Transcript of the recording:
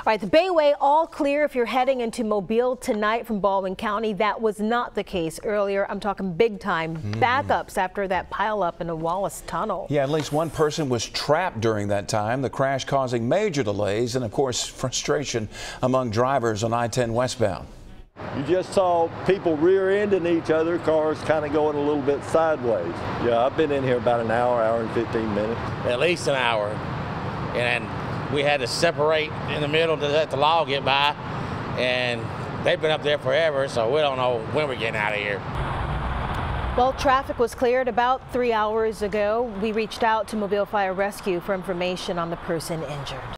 All right, the Bayway all clear if you're heading into Mobile tonight from Baldwin County. That was not the case earlier. I'm talking big time mm-hmm. backups after that pileup in the Wallace Tunnel. Yeah, at least one person was trapped during that time. The crash causing major delays and, of course, frustration among drivers on I-10 westbound. You just saw people rear-ending each other, cars kind of going a little bit sideways. Yeah, I've been in here about an hour, hour and 15 minutes. At least an hour. And we had to separate in the middle to let the law get by. And they've been up there forever, so we don't know when we're getting out of here. Well, traffic was cleared about three hours ago. We reached out to Mobile Fire Rescue for information on the person injured.